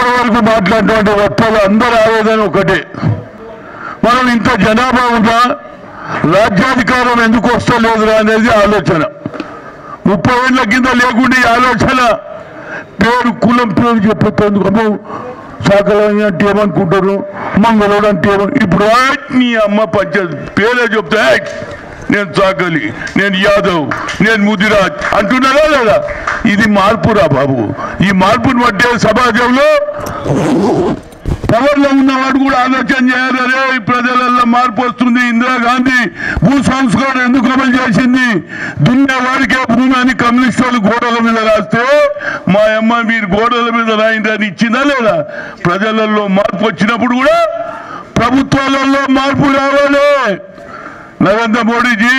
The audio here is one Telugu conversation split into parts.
ఇప్పటి వరకు మాట్లాడినటువంటి వక్తలు అందరి ఆవేదన ఒకటే. మనం ఇంత జనాభా ఉన్నా రాజ్యాధికారం ఎందుకు వస్తలేదురా అనేది ఆలోచన. ముప్పై ఏళ్ళ కింద లేకుండా ఈ ఆలోచన. పేరు కులం పేరు చెప్పేందుకు అమ్మో సాకలని అంటే ఏమనుకుంటారు మంగళోడు అంటే ఏమని ఇప్పుడు నీ అమ్మ పంచాయతీ పేరే చెప్తే నేను సాకలి నేను యాదవ్ నేను ముదిరాజ్ అంటున్నారా లేదా? ఇది మార్పురా బాబు. ఈ మార్పును బట్టే సమాజంలో పవర్లో ఉన్నవాడు కూడా ఆలోచన చేయాలరే ఈ ప్రజలలో మార్పు వస్తుంది. ఇందిరాగాంధీ భూ సంస్కరణ ఎందుకు అమలు చేసింది? దున్నేవాడికే భూమి అని కమ్యూనిస్ట్ వాళ్ళు గోడల మీద రాస్తే మా అమ్మ మీరు గోడల మీద రాయింది అని ఇచ్చిందా లేదా? ప్రజలలో మార్పు వచ్చినప్పుడు కూడా ప్రభుత్వాలలో మార్పు రావాలి. नरेंद्र मोदी जी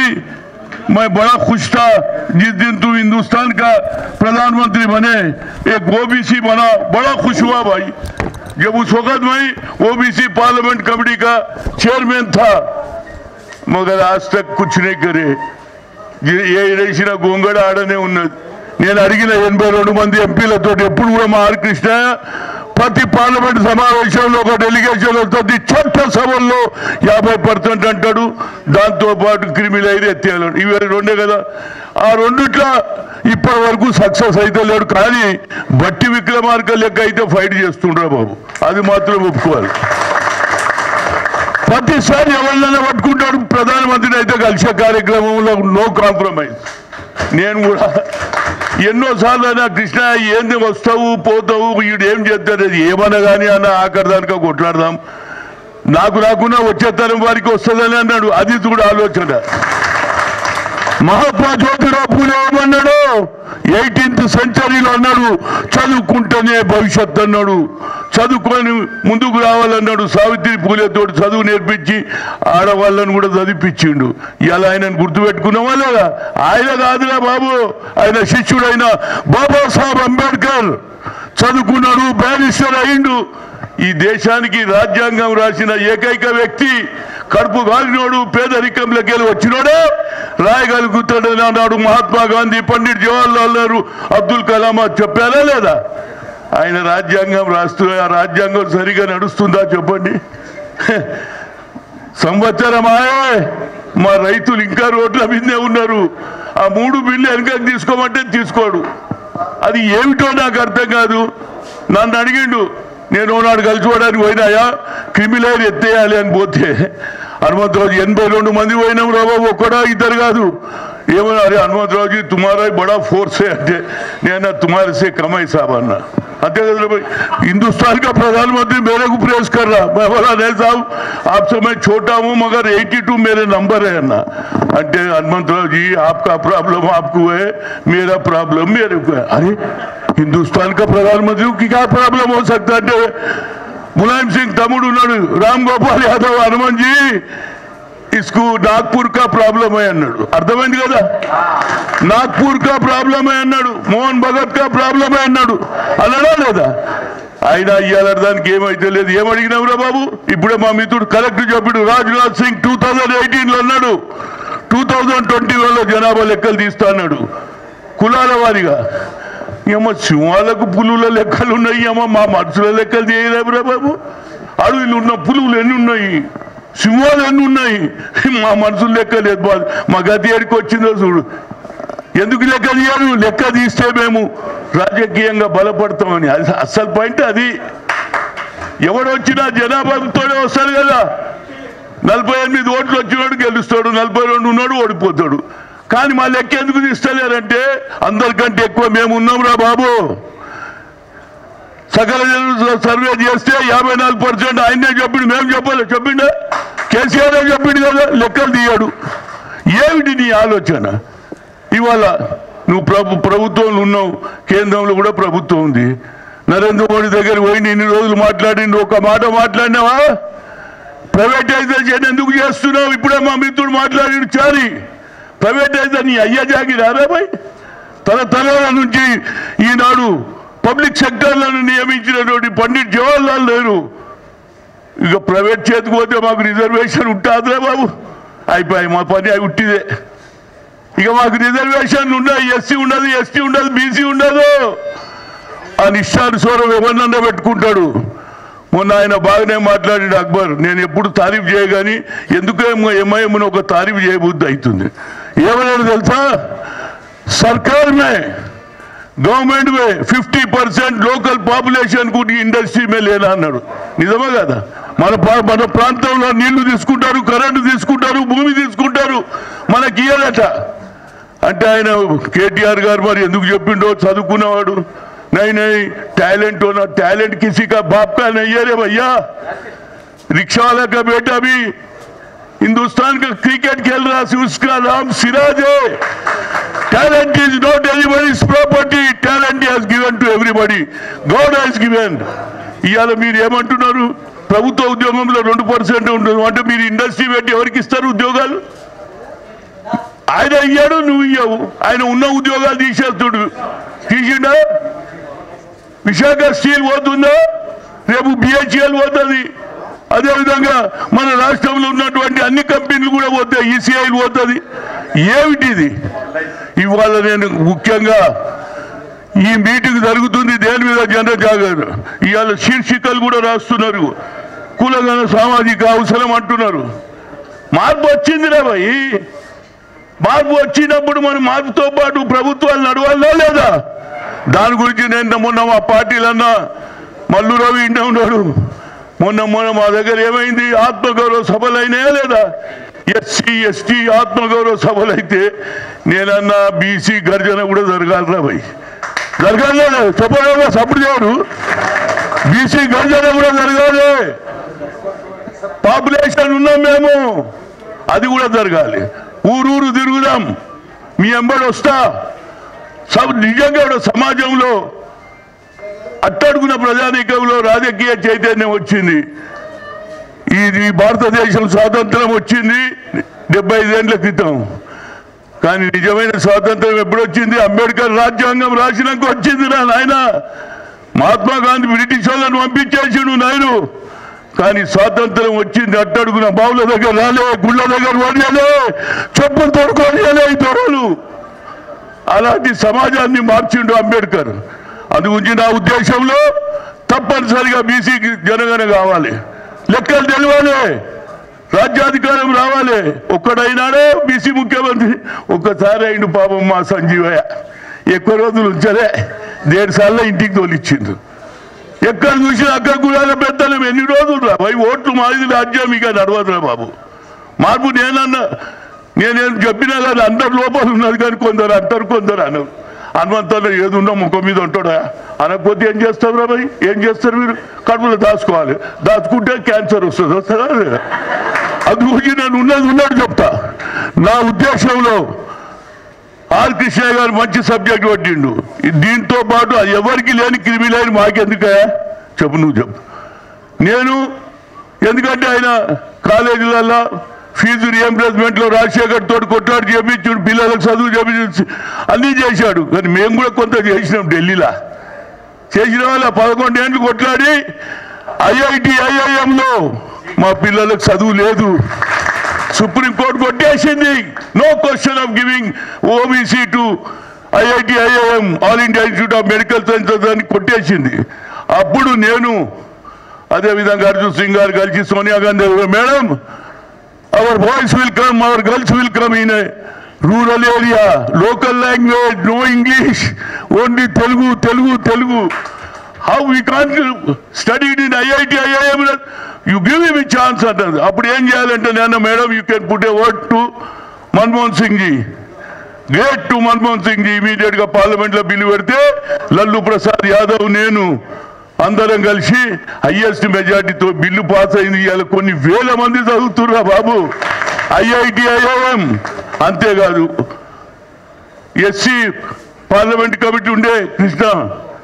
मैं बड़ा खुश था जिस दिन तू हिंदुस्तान का प्रधानमंत्री बने एक ओबीसी बना बड़ा खुश हुआ भाई जब उस वक्त मैं ओबीसी पार्लियामेंट कमेटी का चेयरमैन था मगर आज तक कुछ नहीं करे ఏ- ఏ వేసిన గొంగడ ఆడనే ఉన్నది నేను అడిగిన ఎనభై రెండు మంది ఎంపీలతో ఎప్పుడు కూడా మా ఆర్ కృష్ణ ప్రతి పార్లమెంట్ సమావేశంలో ఒక డెలిగేషన్ వస్తుంది. చట్ట సభల్లో యాభై పర్సెంట్ అంటాడు. దాంతోపాటు పాటు క్రిమినల్ అయితే ఎత్తేయాలి. ఇవి రెండే కదా. ఆ రెండిట్లో ఇప్పటి వరకు సక్సెస్ అయితే లేడు. కానీ బట్టి విక్రమార్క లెక్క అయితే ఫైట్ చేస్తుండ్రా బాబు. అది మాత్రం ఒప్పుకోవాలి. ప్రతిసారి ఎవరినైనా పట్టుకుంటాడు. ప్రధానమంత్రిని అయితే కలిసే కార్యక్రమంలో నో కాంప్రమైజ్ నేను కూడా ఎన్నోసార్లు అయినా కృష్ణ ఏంది వస్తావు పోతావు వీడు ఏం చేస్తారు అది ఏమన్నా కానీ అన్న ఆఖరి దానిక కొట్లాడదాం. నాకు రాకుండా వచ్చే వారికి వస్తుందని అన్నాడు. అది కూడా ఆలోచన. మహాత్మా జ్యోతిరావు పూలే ఏమన్నాడు? ఎయిటీన్త్ సెంచరీలో అన్నాడు చదువుకుంటేనే భవిష్యత్ అన్నాడు. చదువుకొని ముందుకు రావాలన్నాడు సావిత్రి పూలేతో చదువు నేర్పించి ఆడవాళ్ళని కూడా చదివిపించిండు. ఇలా ఆయనను గుర్తుపెట్టుకున్నావా లేదా? ఆయన కాదురా బాబు ఆయన శిష్యుడైన బాబాసాహెబ్ అంబేద్కర్. చదువుకున్నాడు బ్యారిస్టర్ అయిండు. ఈ దేశానికి రాజ్యాంగం రాసిన ఏకైక వ్యక్తి కడుపు గాలినోడు పేదరికంలోకి వెళ్ళి వచ్చినోడే. రాయగలుగుతాడని అన్నాడు మహాత్మా గాంధీ పండిట్ జవహర్లాల్ నెహ్రూ అబ్దుల్ కలాం అది చెప్పారా లేదా? ఆయన రాజ్యాంగం రాస్తూ ఆ రాజ్యాంగం సరిగా నడుస్తుందా చెప్పండి? సంవత్సరం ఆయే మా రైతులు ఇంకా రోడ్ల మీదే ఉన్నారు. ఆ మూడు బిల్లు వెనకకి తీసుకోమంటే తీసుకోడు. అది ఏమిటో నాకు అర్థం కాదు. నన్ను అడిగిండు నేను నాడు కలిసిపోవడానికి పోయినాయా క్రిమినల్ ఎత్తేయాలి అని పోతే హనుమంతరాజు ఎనభై రెండు మంది పోయినాం రా బాబు ఒక్కడా ఇద్దరు కాదు. ఏమన్నా అరే హనుమంతరావుజీ తుమారా బడా ఫోర్సే అంటే నేను తుమారే సే కమాయి సాబ్ అన్నా हिंदुस्तान का प्रधानमंत्री मेरे को प्रेस कर रहा। मैं बोला, नहीं साहब आपसे मैं छोटा हूँ, मगर 82 मेरे नंबर है ना। अध्यक्ष हनुमंतराव जी, आपका प्रॉब्लम आपको है, मेरा प्रॉब्लम मेरे को है। अरे, हिंदुस्तान का प्रधानमंत्री की क्या प्रॉब्लम हो सकता है? मुलायम सिंह तमुड़ राम गोपाल यादव, हनुमान जी హనుమాన్ జీ ఇస్కు నాగ్పూర్ కా ప్రాబ్లం है అన్నాడు అర్థమైంది కదా నాగ్పూర్ కా ప్రాబ్లం है అన్నాడు మోహన్ భగత్ కా ప్రాబ్లం है అన్నాడు అన్నాడా లేదా ఆయన ఇయ్యాల దానికి ఏమైతే లేదు ఏమడిగినావురా బాబు ఇప్పుడే మా మిత్రుడు కలెక్టర్ చెప్పాడు Rajnath Singh two thousand eighteen లో అన్నాడు టూ థౌజండ్ ట్వంటీ లో జనాభా లెక్కలు తీస్తా అన్నాడు కులాల వారిగా ఏమో సింహాలకు పులుల లెక్కలు ఉన్నాయి ఏమో మా మనుషుల లెక్కలు చేయలేవురా బాబు అడవిలో ఉన్న పులులు ఎన్ని ఉన్నాయి సింహాలు ఎన్ని ఉన్నాయి? మా మనసులు లెక్క లేదు మా గతి ఏడికి వచ్చిందో చూడు. ఎందుకు లెక్క తీయరు లెక్క తీస్తే మేము రాజకీయంగా బలపడతామని. అది అసలు పాయింట్ అది. ఎవడు వచ్చినా జనాభాతోనే వస్తారు కదా. నలభై ఎనిమిది ఓట్లు వచ్చినాడు గెలుస్తాడు నలభై రెండు ఉన్నాడు ఓడిపోతాడు. కానీ మా లెక్క ఎందుకు తీస్తలేరంటే అందరికంటే ఎక్కువ మేము ఉన్నాం రా బాబు. సకల సర్వే చేస్తే యాభై నాలుగు పర్సెంట్ ఆయనే చెప్పిండు మేము చెప్పలే చెప్పిండే? కేసీఆర్ చెప్పిండు కదా లెక్కలు తీయడు. ఏమిటి నీ ఆలోచన? ఇవాళ నువ్వు ప్రభు ప్రభుత్వంలో ఉన్నావు కేంద్రంలో కూడా ప్రభుత్వం ఉంది. నరేంద్ర మోడీ దగ్గర పోయి ఇన్ని రోజులు మాట్లాడిండు ఒక మాట మాట్లాడినావా? ప్రైవేటైజేషన్ ఎందుకు చేస్తున్నావు? ఇప్పుడే మా మిత్రుడు మాట్లాడి చారి. ప్రైవేటైజర్ నీ అయ్య జాగిరారా భయ్ తరతరాల నుంచి ఈనాడు పబ్లిక్ సెక్టర్లను నియమించినటువంటి పండిట్ జవహర్లాల్ నెహ్రూ. ఇక ప్రైవేట్ చేతికి పోతే మాకు రిజర్వేషన్ ఉంటుందిరా బాబు. అయిపోయి మా పని అవి ఉట్టిదే. ఇక మాకు రిజర్వేషన్ ఉండదు ఎస్సీ ఉండదు ఎస్టీ ఉండదు బీసీ ఉండదు. అని నిష్ఠానుసారం ఎవరినన్నా పెట్టుకుంటాడు? మొన్న ఆయన బాగానే మాట్లాడాడు అక్బర్. నేను ఎప్పుడు తారీఫ్ చేయగాని ఎందుకు ఎంఐఎంను ఒక తారీఫ్ చేయబుద్ధి అవుతుంది. ఏమన్నాడు తెలుసా? సర్కార్ మే గవర్నమెంట్ మే ఫిఫ్టీ పర్సెంట్ లోకల్ పాపులేషన్ కు ఇండస్ట్రీ మే లేనా అన్నాడు నిజమే కదా మన పా- మన ప్రాంతంలో నీళ్లు తీసుకుంటారు కరెంటు తీసుకుంటారు భూమి తీసుకుంటారు మనకి ఇయ్యాలట అంటే ఆయన కేటీఆర్ గారు మరి ఎందుకు చెప్పిండో చదువుకున్నవాడు నై నై टैलेंट होना टैलेंट किसी का बाप का नहीं है रे हिंदुस्तान का क्रिकेट खेल रहा है उसका नाम सिराज है talent is not anybody's property talent has given to everybody God has given ఇవాళ మీరు ఏమంటున్నారు ప్రభుత్వ ఉద్యోగంలో రెండు పర్సెంట్ ఉంటుంది అంటే మీరు ఇండస్ట్రీ పెట్టి ఎవరికి ఇస్తారు ఉద్యోగాలు ఆయన ఇయ్యాడు నువ్వు ఇయ్యవు ఆయన ఉన్న ఉద్యోగాలు తీసేస్తుడు తీసిండా విశాఖ స్టీల్ పోతుందా రేపు బిహెచ్ఎల్ పోతుంది అదేవిధంగా మన రాష్ట్రంలో ఉన్నటువంటి అన్ని కంపెనీలు కూడా పోతాయి ఈసీఐలు పోతుంది. ఏమిటిది ఇవాళ నేను ముఖ్యంగా ఈ మీటింగ్ జరుగుతుంది దేని మీద జనరల్ జాగారు? ఇవాళ శీర్షికలు కూడా రాస్తున్నారు. కులగన సామాజిక అవసరం అంటున్నారు. మార్పు వచ్చిందిరా భయ్. మార్పు వచ్చినప్పుడు మనం మార్పుతో పాటు ప్రభుత్వాలు నడవాలా లేదా? దాని గురించి నేను మొన్న మా పార్టీలన్నా మల్లు రవి ఇంటే ఉన్నాడు. మొన్న మొన్న మా దగ్గర ఏమైంది? ఆత్మగౌరవ సభలైనా లేదా? ఎస్సీ ఎస్టీ ఆత్మగౌరవ సభలు అయితే నేనన్నా బీసీ గర్జన కూడా జరగాలిరా భయ్. జరగాలి లేదా సపోర్ట్ చేయడు. బీసీ గర్జన కూడా జరగాలి. పాపులేషన్ ఉన్నాం మేము. అది కూడా జరగాలి. ఊరూరు తిరుగుదాం. మీ ఎంబడి వస్తా సబ్ నిజంగా సమాజంలో అట్టడుగున ప్రజానీకంలో రాజకీయ చైతన్యం వచ్చింది. ఇది భారతదేశం స్వాతంత్రం వచ్చింది డెబ్బై ఐదేళ్ళ క్రితం. కానీ నిజమైన స్వాతంత్రం ఎప్పుడొచ్చింది? అంబేద్కర్ రాజ్యాంగం రాసినాక వచ్చింది రా నాయన. మహాత్మా గాంధీ బ్రిటిష్ వాళ్ళని పంపించేసిండు నాయను కానీ స్వాతంత్రం వచ్చింది అట్టడుగున బావుల దగ్గర రాలే గుళ్ళ దగ్గర వడియలే చెప్పులు తోడుకోనియలే ఈ తోడలు అలాంటి సమాజాన్ని మార్చిండు అంబేద్కర్ అందుగురించి నా ఉద్దేశంలో. తప్పనిసరిగా బీసీకి జనగణ కావాలి. లెక్కలు తెలియాలి రాజ్యాధికారం రావాలి. ఒక్కడైనాడే బీసీ ముఖ్యమంత్రి. ఒక్కసారి అయిండు పాపం మా సంజీవయ్య. ఎక్కువ రోజులు ఉంచలే. దేడు సార్లు ఇంటికి తోలిచ్చిండు ఎక్కడ చూసినా అక్కడ కూడా పెద్దలు. ఎన్ని రోజులు రా? భయ్ ఓట్లు మాది రాజ్యం ఇక నడవదురా బాబు. మార్పు నేనన్నా నేనేం చెప్పినా కానీ అందరు లోపల ఉన్నది కానీ కొందరు అంటారు కొందరు అన్నారు హనుమంతుల్లో ఏది ఉన్నా ముఖం మీద ఉంటాడా? అనకపోతే ఏం చేస్తారు రా ఏం చేస్తారు మీరు కడుపులో దాచుకోవాలి. దాచుకుంటే క్యాన్సర్ వస్తుంది వస్తుందా అది గురించి నేను ఉన్నది ఉన్నాడు చెప్తా. నా ఉద్దేశంలో ఆర్ కృష్ణ గారు మంచి సబ్జెక్ట్ పట్టిండు. దీంతో పాటు ఎవరికి లేని క్రిమి లేని మాకెందుకే? చెప్పు నువ్వు చెప్పు. నేను ఎందుకంటే ఆయన కాలేజీలలో ఫీజు రియంబర్స్మెంట్లో రాజశేఖర్ తోటి కొట్లాడు చేపించాడు పిల్లలకు చదువు చేపించి అన్నీ చేశాడు. కానీ మేము కూడా కొంత చేసినాం ఢిల్లీలో. చేసిన వాళ్ళ పదకొండేళ్ళు కొట్లాడి ఐఐటి ఐఐఎంలో మా పిల్లలకు చదువు లేదు. సుప్రీంకోర్టు కొట్టేసింది. No question of giving OBC to IIT IIM All India Institute of Medical Sciences అని కొట్టేసింది. అప్పుడు నేను అదేవిధంగా అర్జున్ సింగ్ గారు కలిసి సోనియా గాంధీ మేడం గారు, madam our boys will come our girls will come in rural area local language no English only Telugu Telugu Telugu how we can studied in IIT IIM you give him chance అంటారు అప్పుడు ఏం చేయాలంటే నేను madam you can put a word to Manmohan Singh ji great to Manmohan Singh ji ఇమీడియట్గా పార్లమెంట్లో బిల్లు పెడితే లల్లు ప్రసాద్ యాదవ్ నేను అందరం కలిసి ఐఎస్టి మెజార్టీతో బిల్లు పాస్ అయింది. ఇవాళ కొన్ని వేల మంది చదువుతుర్రా బాబు. IIT IIM. అంతేకాదు ఎస్సీ పార్లమెంట్ కమిటీ ఉండే కృష్ణ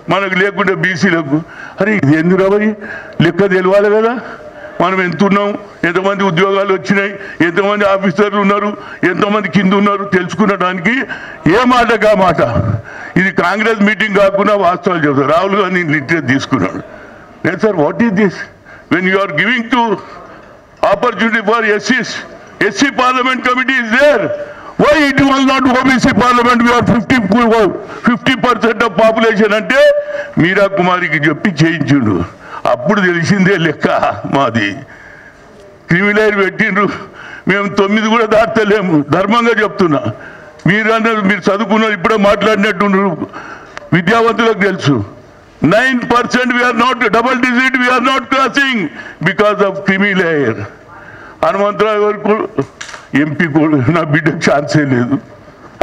మనకు లేకుంటే బీసీలకు. అరే ఇది ఎందుకు రాబోయి? లెక్క తెలియాలి కదా. మనం ఎంతున్నాం? ఎంతమంది ఉద్యోగాలు వచ్చినాయి? ఎంతమంది ఆఫీసర్లు ఉన్నారు? ఎంతమంది కింద ఉన్నారు? తెలుసుకునడానికి ఏ మాట కా మాట? ఇది కాంగ్రెస్ మీటింగ్ కాకుండా వాస్తవాలు చెబుతారు రాహుల్ గాంధీ లిటరేట్ తీసుకున్నాడు. లేదు sir what is this when you are giving to opportunity for ఎస్సీస్ SC parliament committee is there why it was not OBC parliament we are fifty fifty percent of population అంటే మీరా కుమారికి చెప్పి చేయించుండు. అప్పుడు తెలిసిందే లెక్క మాది. క్రిమిలేర్ పెట్టిండ్రు. మేము తొమ్మిది కూడా దాటలేము. ధర్మంగా చెప్తున్నా. మీరు అన్నారు మీరు చదువుకున్నారు ఇప్పుడే మాట్లాడినట్టుండ్రు విద్యావంతులకు తెలుసు. Nine percent we are not double digit we are not crossing because of creamy layer Hanumantharao వరకు ఎంపీ కూడా నా బిడ్డకు ఛాన్సే లేదు.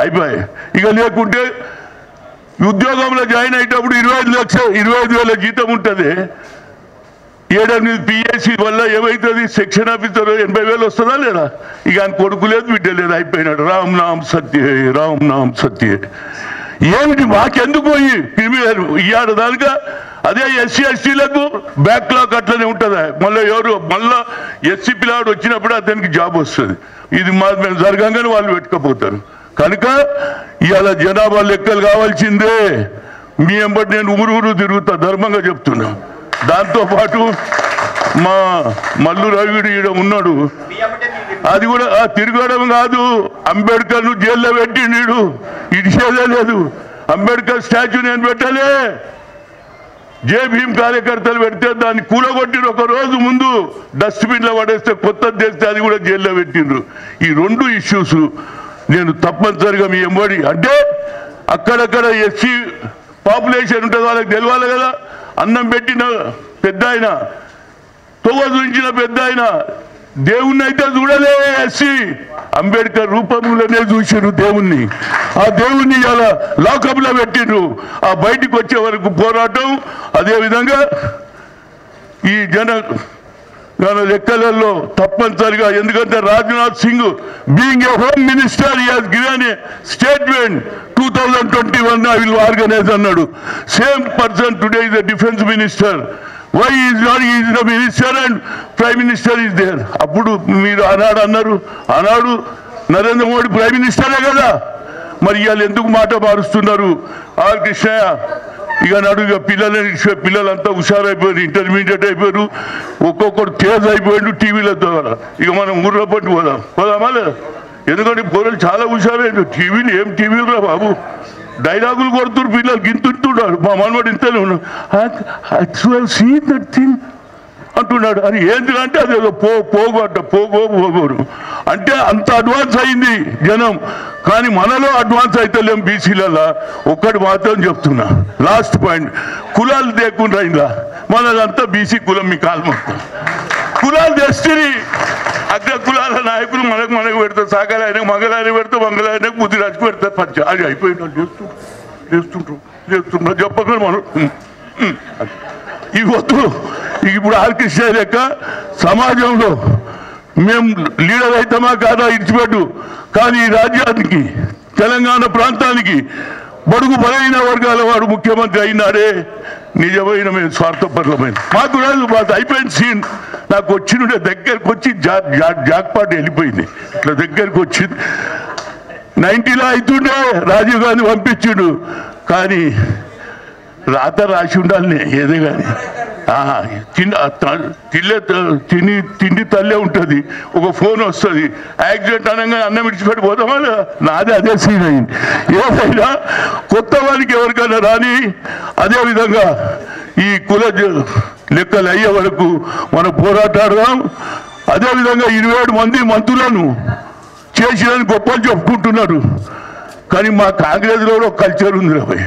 అయిపోయాయి. ఇక లేకుంటే ఉద్యోగంలో జాయిన్ అయ్యేటప్పుడు ఇరవై ఐదు లక్షలు ఇరవై ఐదు వేల జీతం ఉంటుంది. ఏడెనిమిది పిఎస్సి వల్ల ఏమవుతుంది సెక్షన్ ఆఫీసర్ ఎనభై వేలు వస్తుందా లేదా? ఇక ఆయన కొడుకు లేదు బిడ్డ లేదు అయిపోయినాడు. రామ్ నామ్ సత్య రామ్ నామ్ సత్య. ఏమిటి మాకెందుకు పోయి ప్రీమియర్ ఇయ్యాడు దానిక? అదే ఎస్సీ ఎస్టీలకు బ్యాక్లాగ్ అట్లనే ఉంటుందా? మళ్ళీ ఎవరు? మళ్ళా ఎస్సీ పిల్లాడు వచ్చినప్పుడు అతనికి జాబ్ వస్తుంది. ఇది మా మేము జరగంగానే వాళ్ళు పెట్టుకపోతారు. కనుక ఇవాళ జనాభా లెక్కలు కావాల్సిందే. మీ ఎంబటి నేను ఊరు ఊరు తిరుగుతా ధర్మంగా చెప్తున్నాను దాంతో పాటు మా మల్లు రవిడు ఈడ ఉన్నాడు. అది కూడా తిరగడం కాదు. అంబేద్కర్ను జైల్లో పెట్టిండు. ఇడిచేదే లేదు అంబేద్కర్ స్టాచ్యూ నేను పెట్టలే. జే భీమ్ కార్యకర్తలు పెడితే దాన్ని కూలగొట్టిన ఒక రోజు ముందు. డస్ట్బిన్లో పడేస్తే కొత్తది తెస్తే అది కూడా జైల్లో పెట్టిండ్రు. ఈ రెండు ఇష్యూస్ నేను తప్పనిసరిగా మీ ఎంబడి అంటే అక్కడక్కడ ఎస్సీ పాపులేషన్ ఉంటుంది వాళ్ళకి తెలియాలి కదా. అన్నం పెట్టిన పెద్ద ఆయన తొవ్వ పెద్ద ఆయన దేవుణ్ణి అయితే చూడలే ఎస్సి అంబేద్కర్ రూపంలోనే చూసిరు దేవుణ్ణి. ఆ దేవుణ్ణి ఇలా లాకప్ పెట్టిండ్రు. ఆ బయటికి వచ్చే వరకు పోరాటం అదేవిధంగా ఈ జన తన లెక్కలలో తప్పనిసరిగా. ఎందుకంటే Rajnath Singh being a home minister has given a statement two thousand twenty one I will organise అన్నాడు same person today is the defence minister why is not is the minister and prime minister is there అప్పుడు మీరు ఆనాడు అన్నారు. ఆనాడు నరేంద్ర మోడీ ప్రైమ్ మినిస్టరే కదా? మరి ఇవాళ ఎందుకు మాట మారుస్తున్నారు? ఆర్ కృష్ణయ్య ఇక నాడు ఇక పిల్లలని పిల్లలంతా హుషారైపోయారు ఇంటర్మీడియట్ అయిపోయారు ఒక్కొక్కరు తేజ్ అయిపోయాడు టీవీల ద్వారా ఇక మనం ఊర్లో పట్టి పోదాం పోదామా లేదా ఎందుకంటే పొరలు చాలా హుషారైంది టీవీలు ఏం టీవీలు బాబు డైలాగులు కొడుతున్నారు పిల్లలు గింతుంటున్నారు మా మనవాడు ఇంతనే ఉన్నాడు సీ దట్ థింగ్ అంటున్నాడు. అని ఏంటి అంటే అదేదో పో పోగు అంట పోగో పోగోరు. అంటే అంత అడ్వాన్స్ అయింది జనం. కానీ మనలో అడ్వాన్స్ అయితలేం బీసీలలో ఒక్కటి మాత్రం చెప్తున్నా. లాస్ట్ పాయింట్ కులాలు లేకుండా అయిందా? మనదంతా బీసీ కులం మీ కాలం కులాలు తెస్తుంది అగ్ర కులాల నాయకులు మనకు మనకు పెడతారు సాగరాయనకు మంగళాయన పెడతారు మంగళాయనకు ముదిరాజు పెడతారు పంచ. అది అయిపోయింది లేస్తుంటారు చేస్తుంటారు లేస్తుంటారు చెప్పకుండా మనం ఉం, ఈ వద్దు ఇప్పుడు ఆర్కృష్ణ లెక్క సమాజంలో మేము లీడర్ అవుతామా కాదా ఇడిచిపెట్టు. కానీ ఈ రాజ్యానికి తెలంగాణ ప్రాంతానికి బడుగు బలైన వర్గాల వాడు ముఖ్యమంత్రి అయినాడే నిజమైన మేము స్వార్థపరమైన మాకు రాదు మాకు అయిపోయిన సీన్. నాకు వచ్చిన దగ్గరకు వచ్చి జా జా- జాక్పాట్ వెళ్ళిపోయింది. ఇట్లా దగ్గరకు వచ్చింది నైన్టీలో అవుతుండే రాజీవ్ గాంధీ పంపించిండు. కానీ రాత రాసి ఉండాలి ఏదే కానీ. తిల్లే తిని తిండి తల్లే ఉంటుంది. ఒక ఫోన్ వస్తుంది. యాక్సిడెంట్ అనగా అన్నం విడిచిపెట్టి పోతామా లేదా? నాది అదే సీన్ అయింది. ఏదైనా కొత్త వారికి ఎవరికైనా రాని అదేవిధంగా ఈ కుల లెక్కలు అయ్యే వరకు మనం పోరాటాడదాం. అదేవిధంగా ఇరవై ఏడు మంది మంత్రులను చేసినని గొప్పలు చెప్పుకుంటున్నారు. కానీ మా కాంగ్రెస్లో ఒక కల్చర్ ఉంది రవి.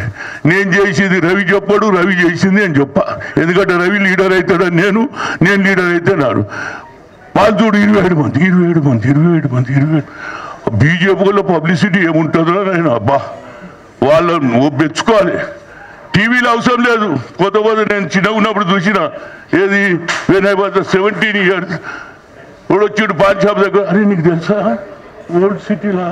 నేను చేసింది రవి చెప్పాడు రవి చేసింది నేను చెప్ప. ఎందుకంటే రవి లీడర్ అవుతాడని నేను నేను లీడర్ అయితే నాడు. వాళ్ళు చూడు ఇరవై ఏడు మంది ఇరవై ఏడు మంది ఇరవై ఏడు మంది ఇరవై ఏడు బీజేపీ వల్ల పబ్లిసిటీ ఏముంటుందో నేను అబ్బా వాళ్ళను నువ్వు మెచ్చుకోవాలి. టీవీలో అవసరం లేదు. కొత్త కొత్త నేను చిన్నగా ఉన్నప్పుడు చూసిన ఏది when I was seventeen years ఇప్పుడు వచ్చాడు పాన్ షాప్ దగ్గర. అరే నీకు తెలుసా? ఓల్డ్ సిటీలా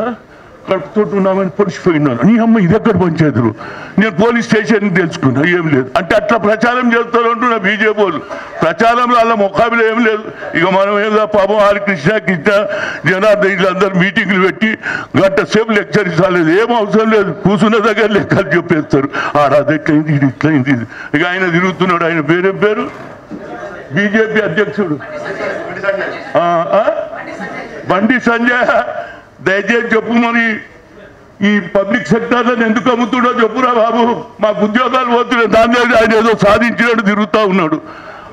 కడుపుతోటి ఉన్నామని పొడిచిపోయినాను. నీ అమ్మ ఇది ఎక్కడ పంచాయతీలు నేను పోలీస్ స్టేషన్ తెలుసుకున్నా. ఏం లేదు. అంటే అట్లా ప్రచారం చేస్తారు అంటున్నా బీజేపీ వాళ్ళు. ప్రచారంలో అలా ముఖాబిలో ఏం లేదు. ఇక మనం ఏదో పాపం ఆర్ కృష్ణ కృష్ణ జనార్దన్ వీళ్ళందరూ మీటింగ్లు పెట్టి గంట సేపు లెక్చర్ ఇవ్వలేదు. ఏం అవసరం లేదు. కూర్చున్న దగ్గర లెక్కలు చెప్పేస్తారు ఆడ అది ఇది ఇట్లయింది ఇది. ఇక ఆయన తిరుగుతున్నాడు. ఆయన పేరేం పేరు? బీజేపీ అధ్యక్షుడు. బండి సంజయ్. దయచేసి చెప్పు మరి ఈ పబ్లిక్ సెక్టర్ ఎందుకు అమ్ముతుండో చెప్పురా బాబు. మాకు ఉద్యోగాలు పోతున్నాయి దాని దగ్గర ఆయన ఏదో సాధించినట్టు తిరుగుతూ ఉన్నాడు.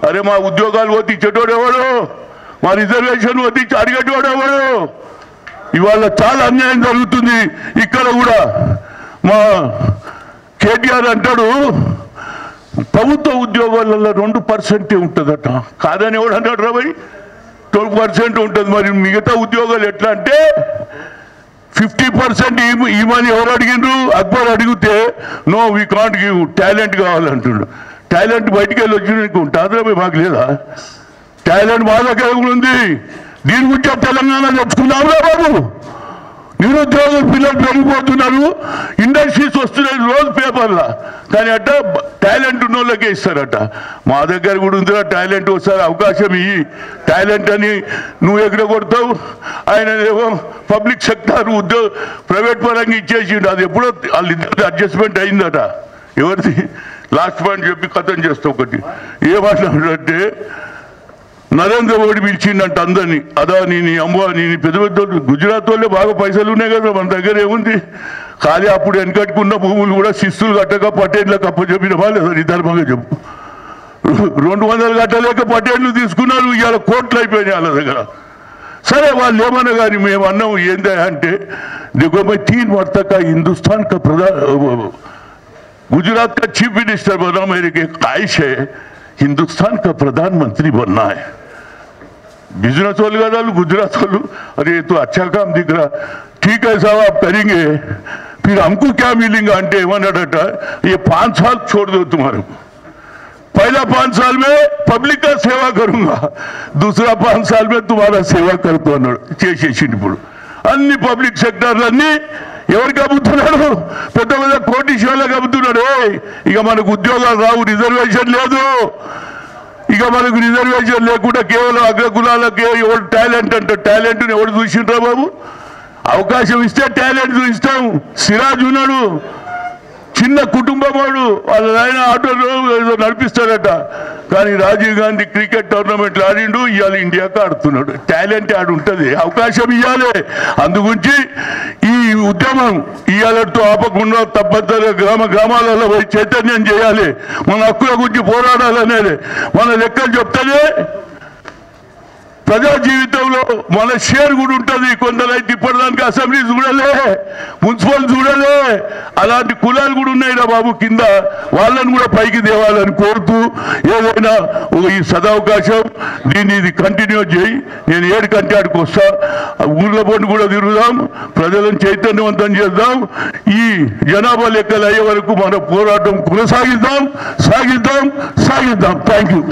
అరే మా ఉద్యోగాలు పోతే ఇచ్చేటోడు ఎవడు? మా రిజర్వేషన్ పోతే అడిగేటోడు ఎవడు? ఇవాళ చాలా అన్యాయం జరుగుతుంది. ఇక్కడ కూడా మా కేటీఆర్ అంటాడు ప్రభుత్వ ఉద్యోగాలలో రెండు పర్సెంటే ఉంటుందట. కాదని ఎవడు అంటాడు రాబోయ్ ట్వెల్వ్ పర్సెంట్ ఉంటుంది. మరి మిగతా ఉద్యోగాలు ఎట్లా అంటే ఫిఫ్టీ పర్సెంట్ ఈ మనీ ఎవరు అడిగిండ్రు? అక్బర్ అడిగితే no we can't give talent కావాలంటుండు. Talent బయటికి వెళ్ళి వచ్చినందుకు ఉంటుంది మాకు లేదా? టాలెంట్ మా దగ్గర కూడా ఉంది. దీని గురించి తెలంగాణ చెప్పుకుందాంరా బాబు. నిరుద్యోగులు పిల్లలు పెరిగిపోతున్నారు ఇండస్ట్రీస్ వస్తున్నాయి రోజు పేపర్లో. కానీ అట్ట టాలెంట్ ఉన్న వాళ్ళకే ఇస్తారట. మా దగ్గర కూడా ఉందిరా టాలెంట్ వస్తారు అవకాశం ఇయ్యి. టాలెంట్ అని నువ్వు ఎక్కడ కొడతావు? ఆయన ఏమో పబ్లిక్ సెక్టార్ ఉద్యోగ ప్రైవేట్ పరంగా ఇచ్చేసిండు. అది ఎప్పుడో వాళ్ళిద్దరు అడ్జస్ట్మెంట్ అయిందట. ఎవరిది? లాస్ట్ పాయింట్ చెప్పి కథం చేస్తా ఒకటి. ఏమంటాడంటే నరేంద్ర మోడీ పిలిచిండంట అందరినీ అదాని నీ అంబానీ నీ పెద్ద పెద్ద వాళ్ళు, గుజరాత్ వాళ్ళే బాగా పైసలు ఉన్నాయి కదా మన దగ్గర ఏముంది ఖాళీ అప్పుడు వెనకట్టుకున్న భూములు కూడా శిస్తులు కట్టక పట్టేళ్ళకి అప్పచెప్పిన వాళ్ళు నీ ధర్మంగా చెప్పు రెండు వందలు కట్టలేక పట్టేళ్ళు తీసుకున్నారు ఇవాళ కోట్లు అయిపోయినాయి వాళ్ళ దగ్గర సరే వాళ్ళు ఏమన్నా కానీ మేము అన్నాం ఏందా అంటే देखो मैं तीन बार तक का हिंदुस्तान का प्रधान गुजरात का चीफ मिनिस्टर बना मेरी एक ख्वाहिश है हिंदुस्तान का प्रधानमंत्री बनना है बिजनेस वाले का डालू गुजरात वालू अरे ये तो अच्छा काम दिख रहा ठीक है साहब आप करेंगे फिर हमको क्या मिलेगा अंटे वन ये पांच साल छोड़ दो तुम्हारे को पहला पांच साल में पब्लिक का सेवा करूंगा दूसरा पांच साल में तुम्हारा सेवा करतो అన్నాడు చేసేసిండు ఇప్పుడు అన్ని పబ్లిక్ సెక్టర్లన్నీ ఎవరికి అమ్ముతున్నాడు పెద్ద పెద్ద కోటీశ్వర్లకు అమ్ముతున్నాడు ఏయ్, ఇక మనకు ఉద్యోగాలు రావు రిజర్వేషన్ లేదు ఇక మనకు రిజర్వేషన్ లేకుండా కేవలం అగ్రకులాలకే ఎవరు టాలెంట్ అంటే టాలెంట్ని ఎవరు చూసిండ్రా బాబు? అవకాశం ఇస్తే టాలెంట్ చూపిస్తాం. సిరాజ్ ఉన్నాడు. చిన్న కుటుంబం వాడు. వాళ్ళ ఆయన ఆటోలో ఏదో నడిపిస్తాడట. కానీ రాజీవ్ గాంధీ క్రికెట్ టోర్నమెంట్ ఆడిండు ఇవాళ ఇండియాకి ఆడుతున్నాడు. టాలెంట్ ఆడు ఉంటుంది. అవకాశం ఇవ్వాలి అందుగురించి ఈ ఉద్యమం ఇవాళతో ఆపకుండా తప్పనిసరిగా గ్రామ గ్రామాలలో పోయి చైతన్యం చేయాలి. మన హక్కుల గురించి పోరాడాలనేది మన లెక్కలు చెప్తేనే ప్రజా జీవితంలో మన షేర్ కూడా ఉంటుంది. కొందరైతే ఇప్పటిదానికి అసెంబ్లీ చూడలే మున్సిపల్ చూడలే అలాంటి కులాలు కూడా ఉన్నాయిరా బాబు కింద. వాళ్ళని కూడా పైకి తేవాలని కోరుతూ ఏదైనా ఈ సదవకాశం దీన్ని ఇది కంటిన్యూ చేయి. నేను ఏడు కంటే ఆడికి వస్తా. ఆ పండు కూడా తిరుగుదాం. ప్రజలను చైతన్యవంతం చేద్దాం. ఈ జనాభా లెక్కలు అయ్యే వరకు మన పోరాటం కొనసాగిద్దాం సాగిద్దాం సాగిద్దాం. Thank you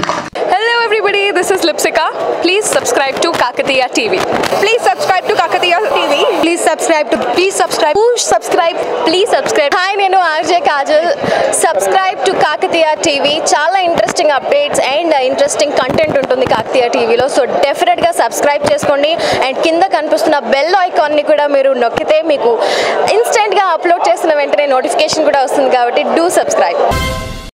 Hello everybody, this is Lipsika. Please subscribe to Kakatiya TV. Please subscribe to Kakatiya TV. Please subscribe to. Please subscribe. Push subscribe, please subscribe. Hi నేను RJ Kajal subscribe to Kakatiya TV చాలా interesting updates and interesting content ఉంటుంది కాకతీయ టీవీలో సో డెఫినెట్గా సబ్స్క్రైబ్ చేసుకోండి అండ్ కింద కనిపిస్తున్న బెల్ ఐకాన్ని కూడా మీరు నొక్కితే మీకు ఇన్స్టెంట్గా అప్లోడ్ చేసిన వెంటనే నోటిఫికేషన్ కూడా వస్తుంది కాబట్టి డూ సబ్స్క్రైబ్